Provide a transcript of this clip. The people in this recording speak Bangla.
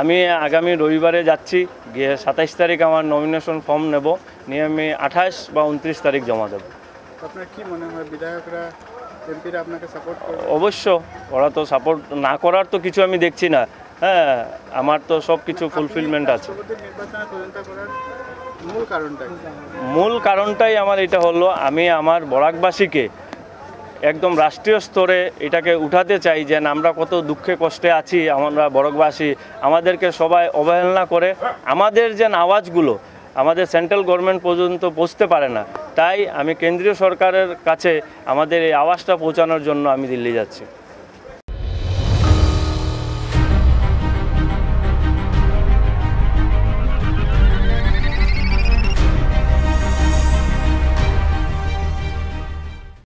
আমি আগামী রবিবারে যাচ্ছি গিয়ে সাতাইশ তারিখ আমার নমিনেশন ফর্ম নেব নিয়ে আমি আঠাশ বা উনত্রিশ তারিখ জমা দেবো। আপনার কি মনে হয় বিধায়করা এমপিরা আপনাকে সাপোর্ট অবশ্য ওরা তো সাপোর্ট না করার তো কিছু আমি দেখছি না। হ্যাঁ আমার তো সব কিছু ফুলফিলমেন্ট আছে? মূল কারণটাই আমার এটা হলো আমি আমার বরাকবাসীকে একদম রাষ্ট্রীয় স্তরে এটাকে উঠাতে চাই যে আমরা কত দুঃখে কষ্টে আছি, আমরা বরকবাসী আমাদেরকে সবাই অবহেলনা করে আমাদের যে আওয়াজগুলো আমাদের সেন্ট্রাল গভর্নমেন্ট পর্যন্ত পৌঁছতে পারে না, তাই আমি কেন্দ্রীয় সরকারের কাছে আমাদের এই আওয়াজটা পৌঁছানোর জন্য আমি দিল্লি যাচ্ছি।